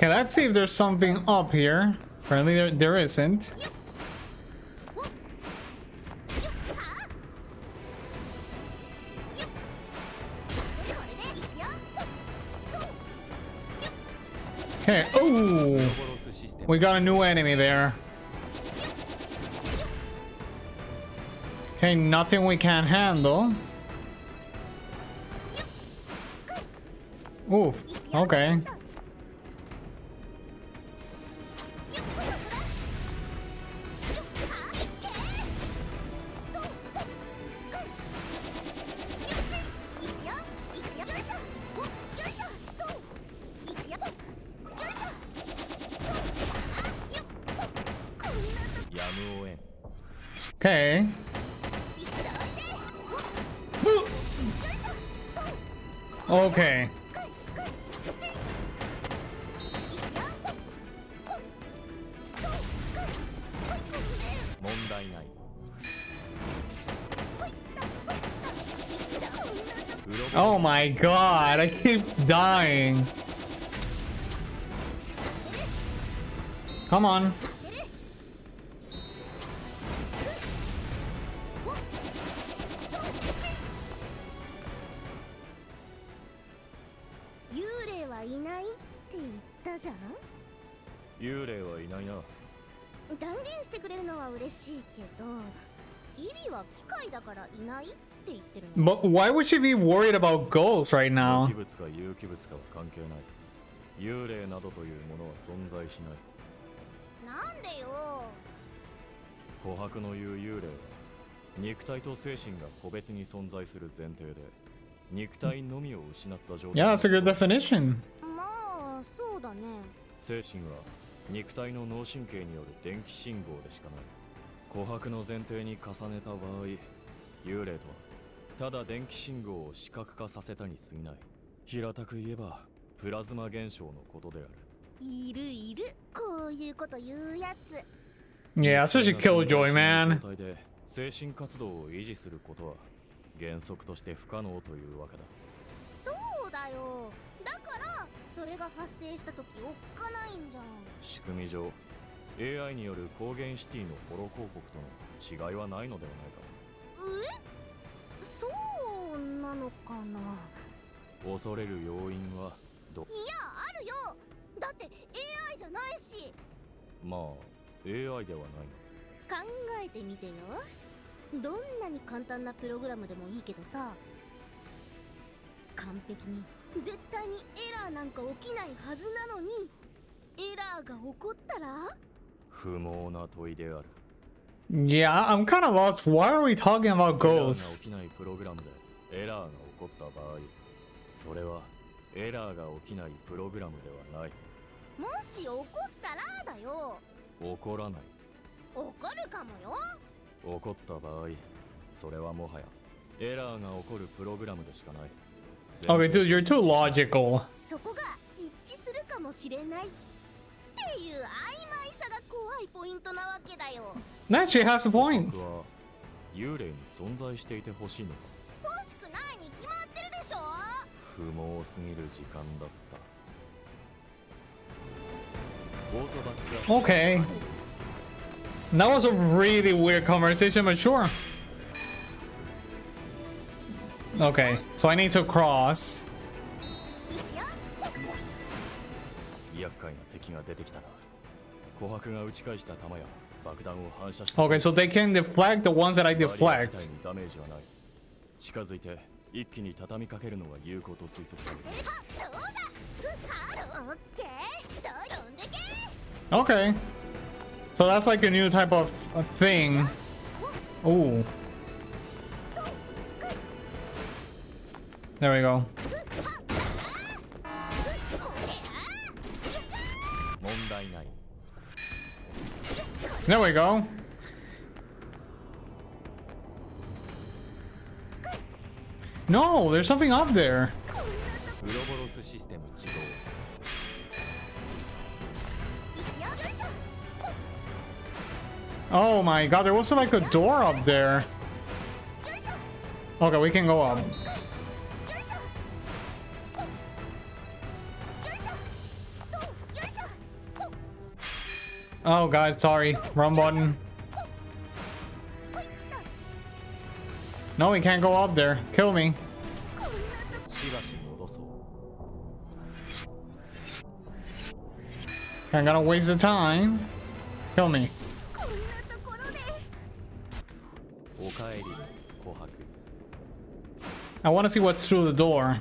Okay, let's see if there's something up here. Apparently there, there isn't. Okay, oh! We got a new enemy there. Okay, nothing we can't handle. Oof. Okay. Oh my god, I keep dying. Come on. 肉体のみを失った状態 Yeah, that's a good definition. まあそうだね精神は肉体の脳神経による電気信号でしかない琥珀の前提に重ねた場合幽霊とは ただ電気信号を視覚化させたに過ぎない。平たく言えばプラズマ現象のことである。いるいる。こういうこと言うやつ。Yeah, such a killjoy, man. 精神活動を維持することは原則として不可能というわけだ。そうだよ。だからそれが発生した時おっかないんじゃん。仕組み上 AI による高原シティのホロ広告との違いはないのではないか。え？そうなのかな？恐れる要因はど？いやあるよ！だって AI じゃないし。まあ AI ではない。考えてみてよ。どんなに簡単なプログラムでもいいけどさ。完璧に絶対にエラーなんか起きないはずなのにエラーが起こったら？不毛な問いである。Yeah, I'm kind of lost. Why are we talking about ghosts? エラーが起こった場合それはエラーが起きないプログラムではないもし起こったらだよ起こらない起こるかもよ起こった場合それはもはやエラーが起こるプログラムでしかない Okay, dude, you're too logical. そこが一致するかもしれないっていう曖昧さが怖いポイントなわけだよ That she has a point. 僕は幽霊に存在していてほしいのか 欲しくないに決まってるでしょ不毛すぎる時間だったオートバック Okay. That was a really weird conversation, but sure. Okay, so I need to cross. 厄介な敵が出てきたな琥珀が打ち返した弾や爆弾を反射した Okay, so they can deflect the ones that I バリア自 deflect. 近づいて一気に畳みかけるのが有効と推測されるそうだハローオッケー飛んでけ Okay. So that's like a new type of uh, thing. Ooh. There we go. 問題ない There we go. No, there's something up there. Oh my god, there was like a door up there. Okay, we can go up. Oh god, sorry. Wrong button. No, we can't go up there. Kill me. I'm gonna waste the time. Kill me. I want to see what's through the door.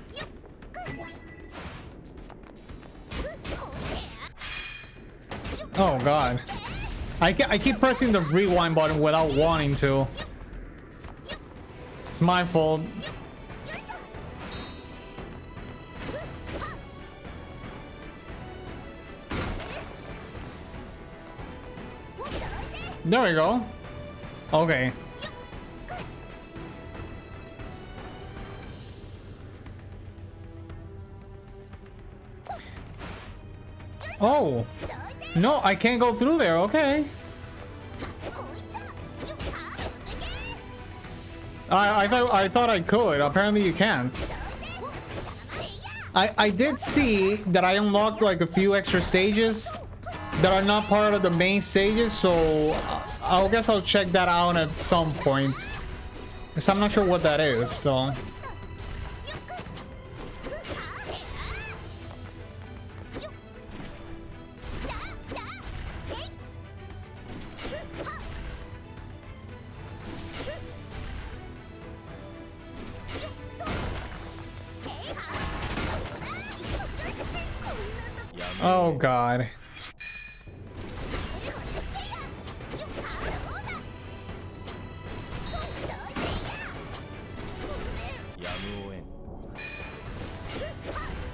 Oh god. I, I keep pressing the rewind button without wanting to. It's my fault. There we go. Okay. Oh! No, I can't go through there, okay. I, I thought I thought I could. Apparently you can't. I I did see that I unlocked like a few extra stages that are not part of the main stages, so I, I guess I'll check that out at some point. Cause I'm not sure what that is, so.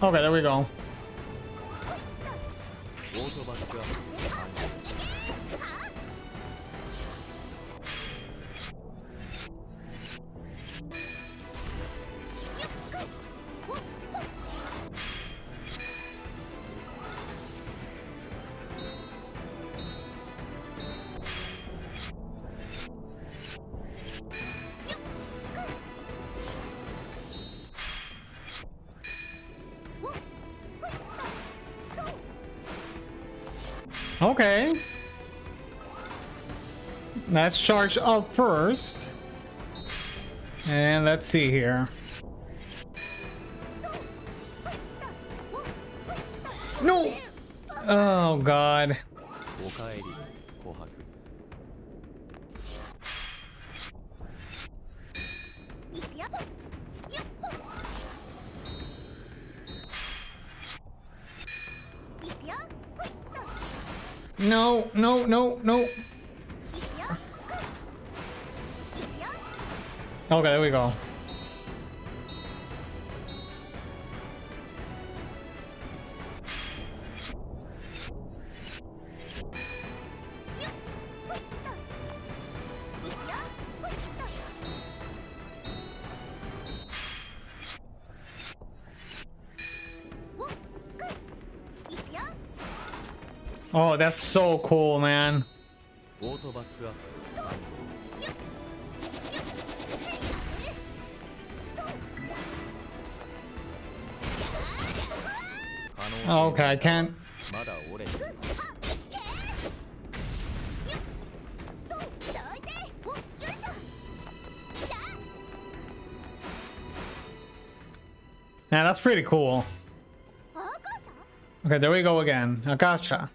Okay, there we go. Okay. Let's charge up first. And let's see here. No! Oh god. no, no, no. Okay, there we go. Oh, that's so cool, man. Okay, I can't. Yeah, that's pretty cool. Okay, there we go again. Agacha.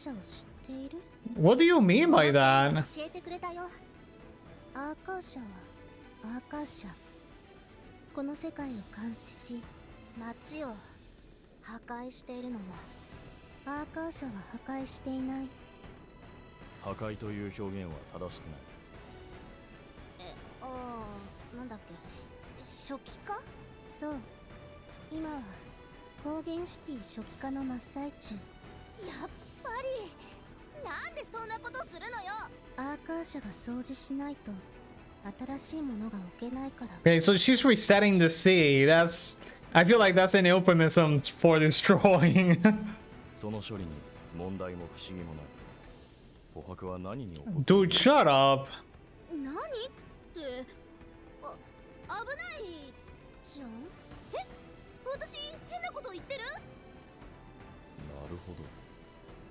アーカーシャを知っている？What do you mean by that? 教えてくれたよ。アーカーシャはアーカーシャ。この世界を監視し街を破壊しているのも。アーカーシャは破壊していない。破壊という表現は正しくない。えああなんだっけ？初期化？そう。今は高原シティ初期化の真っ最中。やっリーなんでそんなことするのよアーカーシャが掃除しないと新しいものが置けないから Okay, so she's resetting the sea. That's I feel like that's an euphemism for destroying. その処理に問題も不思議もない。琥珀は何に起こ Dude, shut up. 何ってあ危ないじゃんえ私変なこと言ってるなるほど。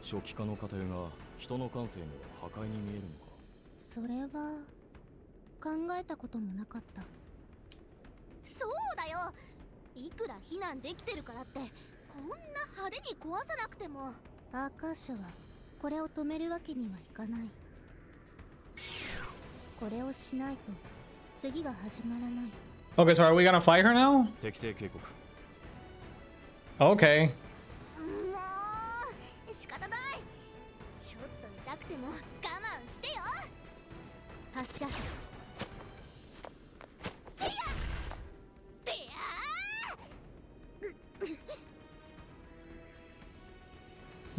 初期化の過程が人の感性には破壊に見えるのか？それは考えたこともなかった。そうだよ！いくら避難できてるからってこんな派手に壊さなくても。アーカーシャはこれを止めるわけにはいかない。これをしないと次が始まらない。Okay, so are we gonna fight her now? 適正警告。Okay. 仕方ない。ちょっと痛くても我慢してよ。発射。せや。で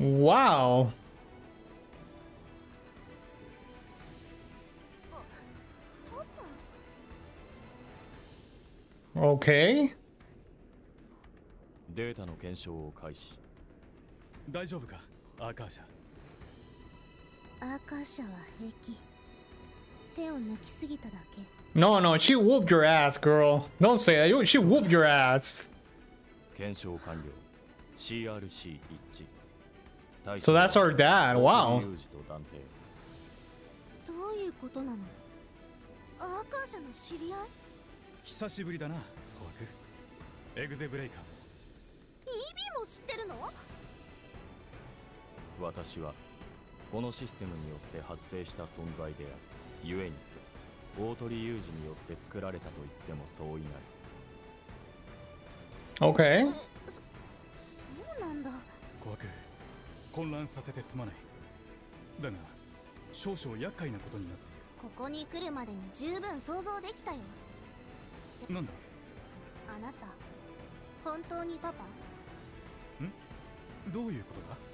や Wow. Okay. データの検証を開始。大丈夫か？アーカーシャアーカーシャは平気手を抜きすぎただけ No, no, she whooped your ass, girl. Don't say that. You- She whooped your ass. 検証完了 CRC 一致対 So that's our dad. Wow. 有事と断定どういうことなのアーカーシャの知り合い久しぶりだなコアクエグゼブレイカーイビも知ってるの 私はこのシステムによって発生した存在である故に大鳥有事によって作られたと言ってもそういない。Okay. そそうなんだ。コアク混乱させてすまない。だが少々厄介なことになっていここに来るまでに十分想像できたよ。るなんだ？あなた本当にパパ？どういうことだ？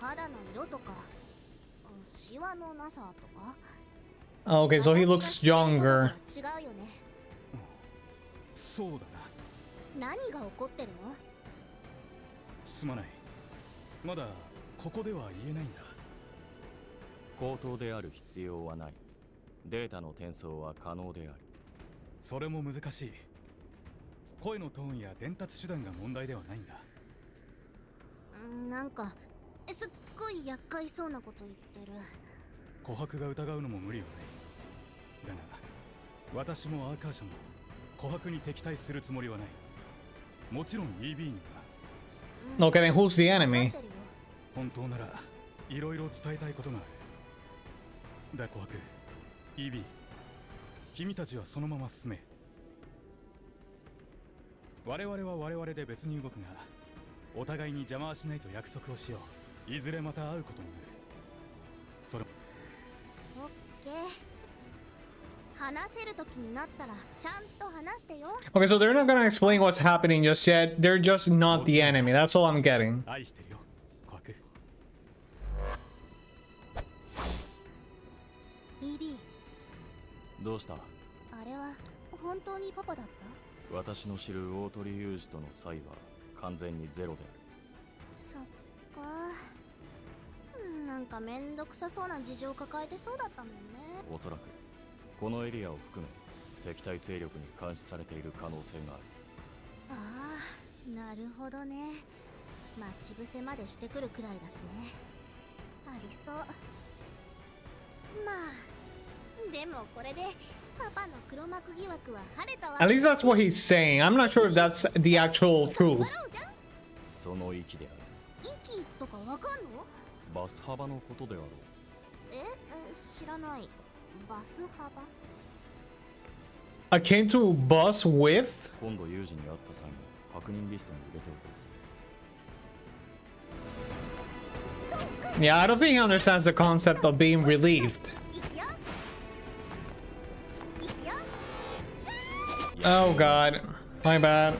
肌の色とかシワのなさとか？Okay, so he looks younger. 違うよね。そうだな。何が起こってるの？すまない。まだここでは言えないんだ。口頭である必要はない。データの転送は可能である。それも難しい。声のトーンや伝達手段が問題ではないんだ。うんなんかすっごい厄介そうなこと言ってる。琥珀が疑うのも無理はないだが私もアーカーシャも琥珀に敵対するつもりはない。もちろん EB には。Okay, then who's the 本当ならいろいろ伝えたいことがある。だ琥珀。EB 君たちはそのまま進め。我々は我々で別に動くがお互いに邪魔はしないと約束をしよういずれまた会うことになるそれオッケー話せる時になったらちゃんと話してよ Okay, so they're not gonna explain what's happening just yet. They're just not the enemy. That's all I'm getting. 愛してるよ琥珀 EB どうしたあれは本当にパパだった私の知る大鳥有事との差異は完全にゼロであるそっなんかめんどくさそうな事情抱えてそうだったもんね。おそらくこのエリアを含め敵対勢力に監視されている可能性がある。ああなるほどね。待ち伏せまでしてくるくらいだしね。ありそう。まあでもこれでパパの黒幕疑惑は晴れたわ。At least that's what he's saying. I'm not sure if that's the actual truth. その域である。息とかわかんの？バス幅のことであろうええ知らないバス幅 Akin to bus with? 今度有事に会った際に確認リストに入れておく Yeah, I don't think he understands the concept of being relieved. いくよいくよ Oh god. My bad.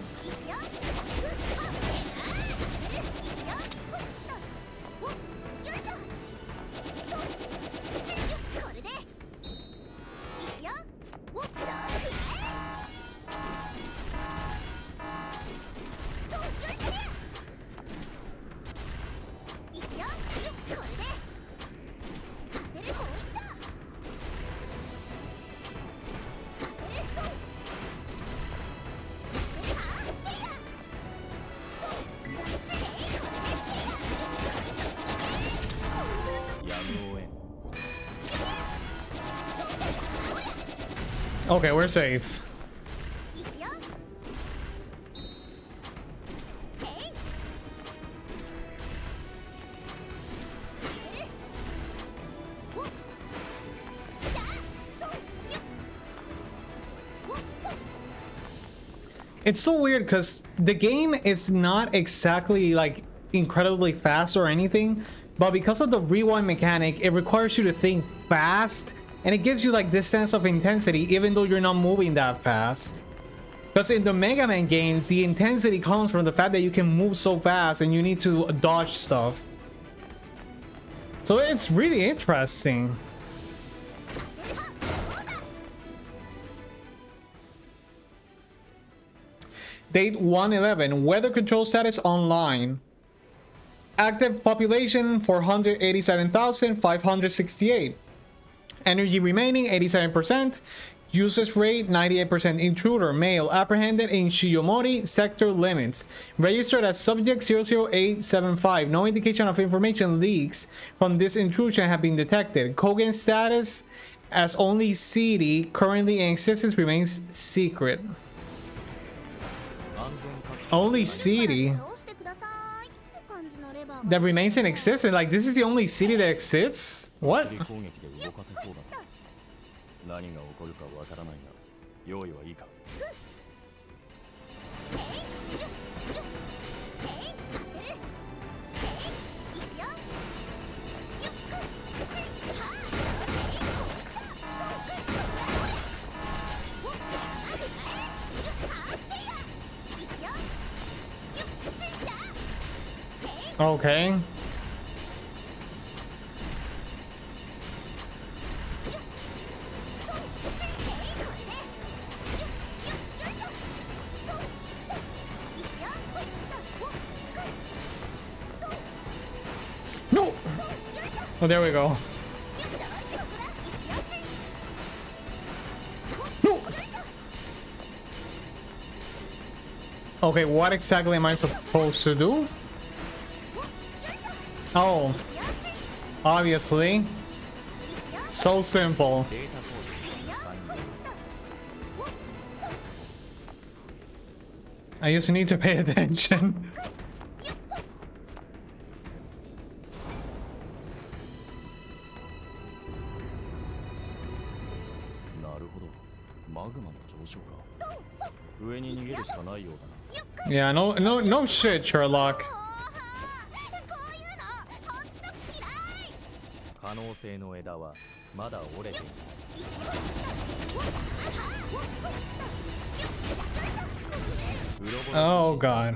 Okay, we're safe. It's so weird because the game is not exactly like incredibly fast or anything, but because of the rewind mechanic, it requires you to think fast and it gives you like this sense of intensity even though you're not moving that fast. Because in the Mega Man games, the intensity comes from the fact that you can move so fast and you need to dodge stuff. So it's really interesting. Date 111, weather control status online. Active population 487,568. Energy remaining 87%. Usage rate 98% intruder male apprehended in Shiyomori sector limits. Registered as subject 00875. No indication of information leaks from this intrusion have been detected. Cogen status as only CD currently in existence remains secret. Only CD? That remains in existence. Like this is the only city that exists. What? Okay. No! Oh, there we go. No! Okay, what exactly am I supposed to do? Oh. Obviously. So simple. I just need to pay attention. yeah, no, no, no shit, Sherlock. 可能性の枝はまだ折れているうろぼろ Oh god.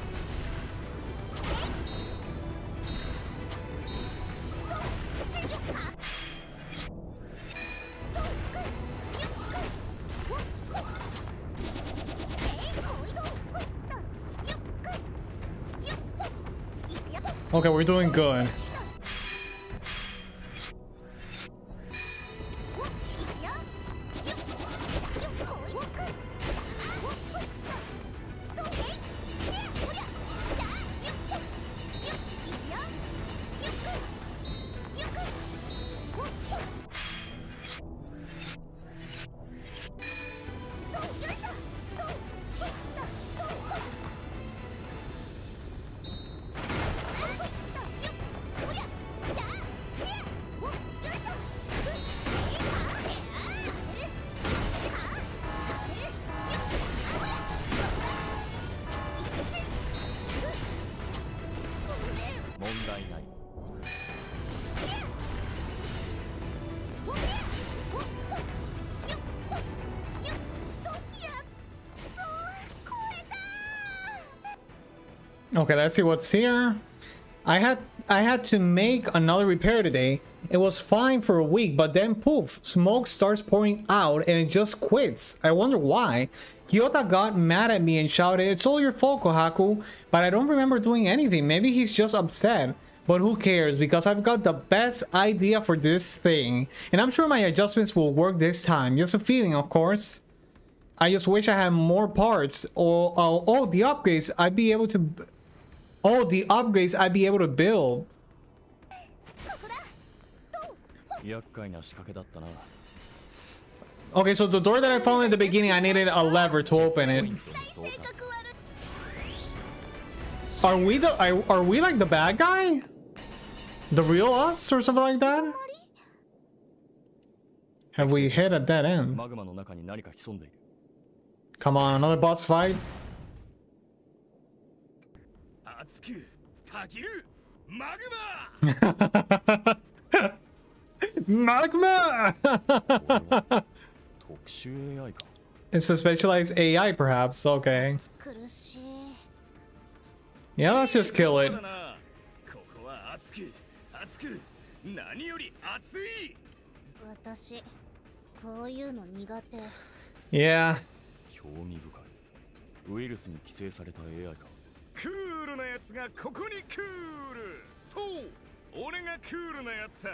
Okay, we're doing good. Okay, let's see what's here. I had I had to make another repair today. It was fine for a week, but then poof, smoke starts pouring out and it just quits. I wonder why. Kyota got mad at me and shouted, It's all your fault, Kohaku. But I don't remember doing anything. Maybe he's just upset. But who cares because I've got the best idea for this thing. And I'm sure my adjustments will work this time. Just a feeling, of course. I just wish I had more parts. Or, oh, oh, the upgrades. I'd be able to... Oh, the upgrades I'd be able to build. Okay, so the door that I found in the beginning, I needed a lever to open it. Are we the are, are we like the bad guy? The real us or something like that? Have we hit a dead end? Come on, another boss fight? たきるマグママグマ It's a specialized AI, perhaps. Okay. Yeah, let's just kill it. Yeah. ウイルスに寄生された AI かクールなやつがここにクール。そう俺がクールなやつさ。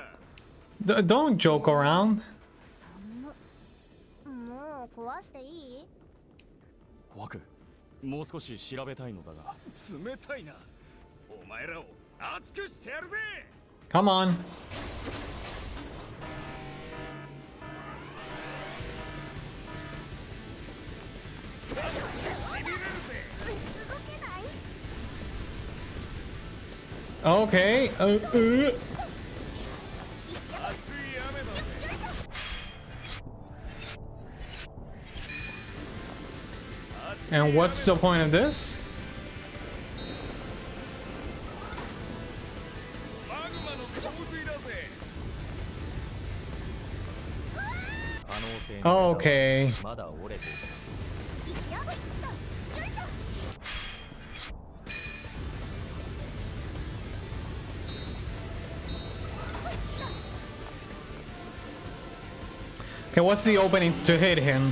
Don't joke around. 寒もう壊していい？怖く。もう少し調べたいのだが。冷たいな。お前らを熱くしてやるぜ。Come on. Okay. Uh, uh. And what's the point of this? Okay. Okay, what's the opening to hit him?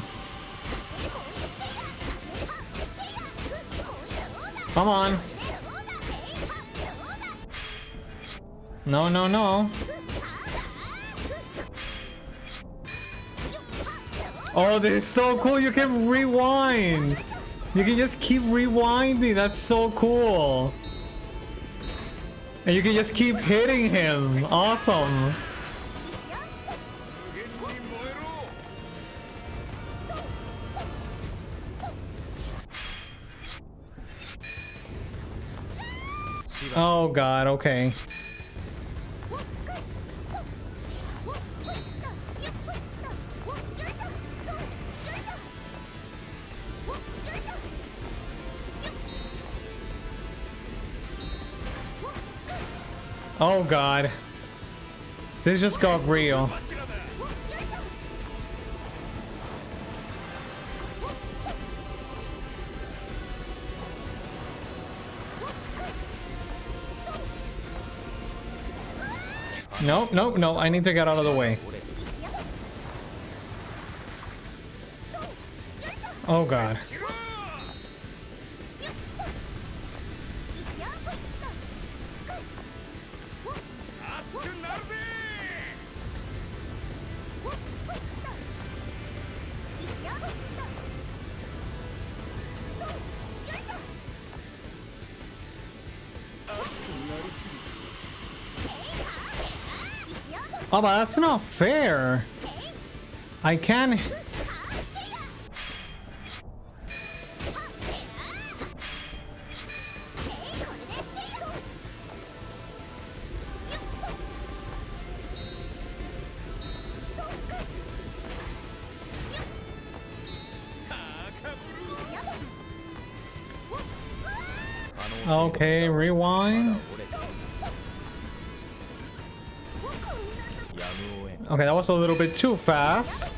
Come on. No, no, no. Oh, this is so cool. You can rewind. You can just keep rewinding. That's so cool. And you can just keep hitting him. Awesome. God, okay. Oh god. This just got real. Nope, nope, no. I need to get out of the way. Oh, God. Oh, but that's not fair. I can't. a little bit too fast.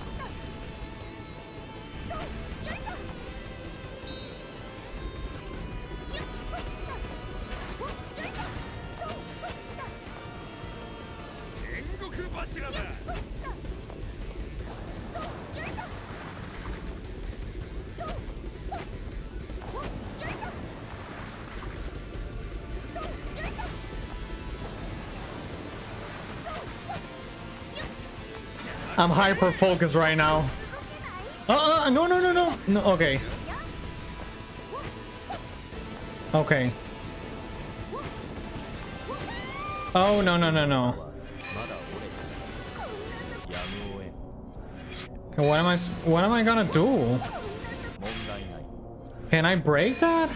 I'm hyper focused right now. Uh, uh, no, no, no, no. No, okay. Okay. Oh, no, no, no, no. What am I, what am I gonna do? Can I break that?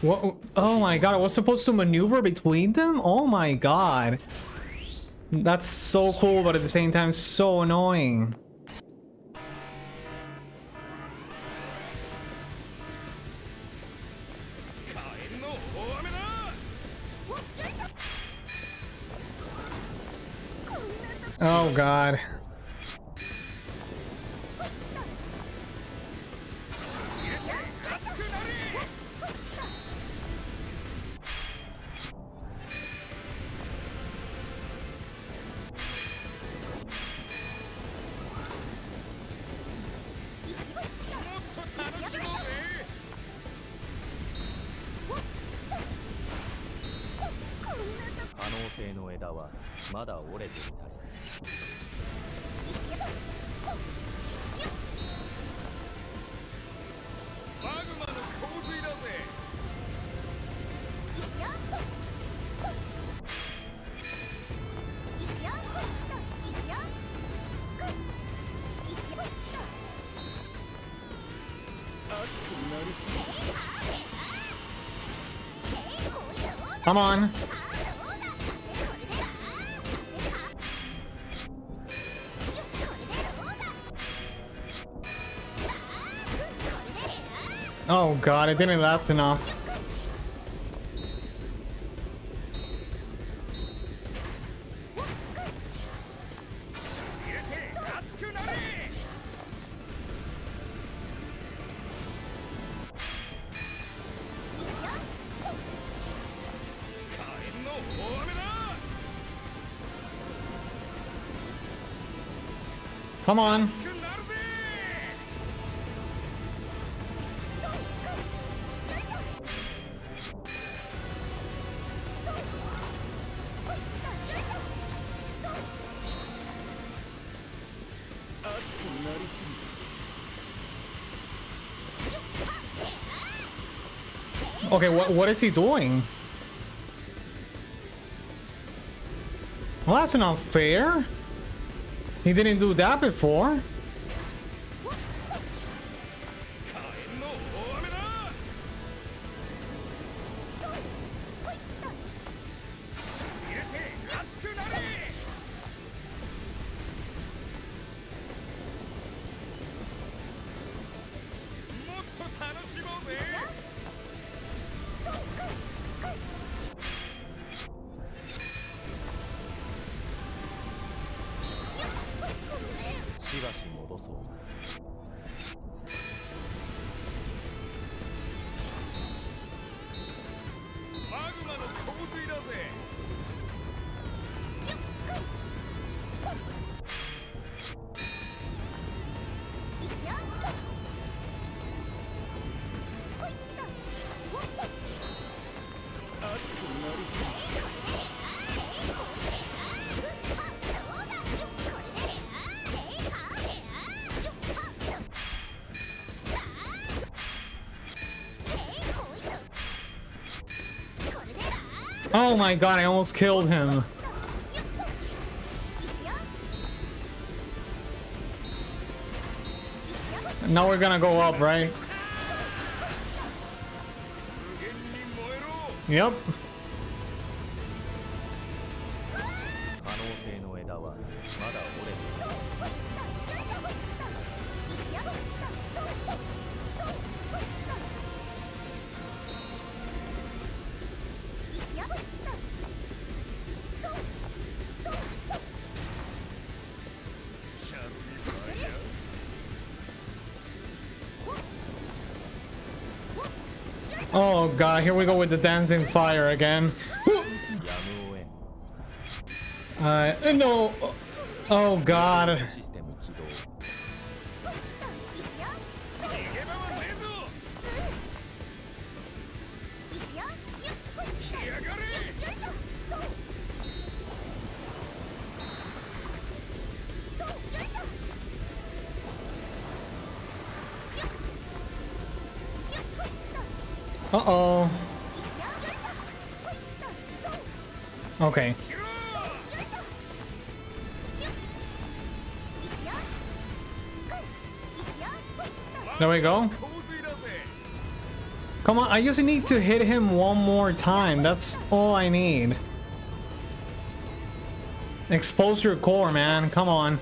What? Oh my god, I was supposed to maneuver between them? Oh my god. That's so cool, but at the same time, so annoying. Oh god.「の枝はまだ折れていない」マグマの洪水だぜ「Come on. Oh god, it didn't last enough. Come on. Okay, what what is he doing? Well, that's not fair. He didn't do that before. Oh my god, I almost killed him. Now we're gonna go up, right? Yep. god, here we go with the dancing fire again. uh, no. Oh god. Uh-oh. Okay. There we go. Come on, I just need to hit him one more time. That's all I need. Expose your core, man. Come on.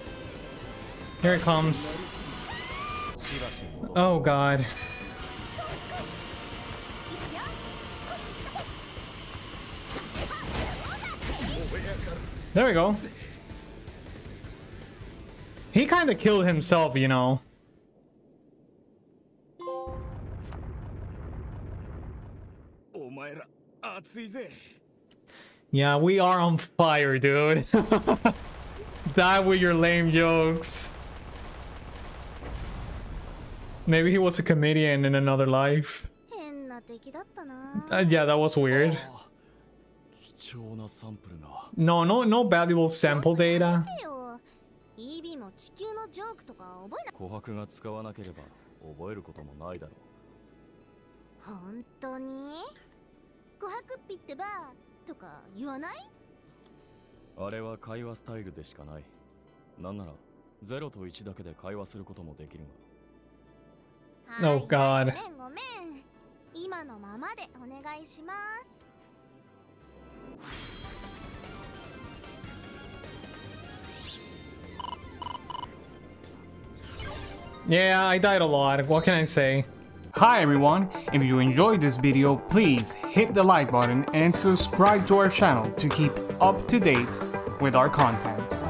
Here it comes. Oh, God. There we go. He kind of killed himself, you know. Yeah, we are on fire, dude. Die with your lame jokes. Maybe he was a comedian in another life. Uh, yeah, that was weird. Oh. 貴重なサンプルが No, no, no valuable sample data. よ EB も地球のジョークとか覚えな琥珀が使わなければ覚えることもないだろ本当に琥珀ピってばとか言わないうあれは会話スタイルでしかないなんなら0と1だけで会話することもできるが Oh, God. ごめんごめん今のままでお願いします yeah, I died a lot. What can I say? Hi everyone, if you enjoyed this video, please hit the like button and subscribe to our channel to keep up to date with our content.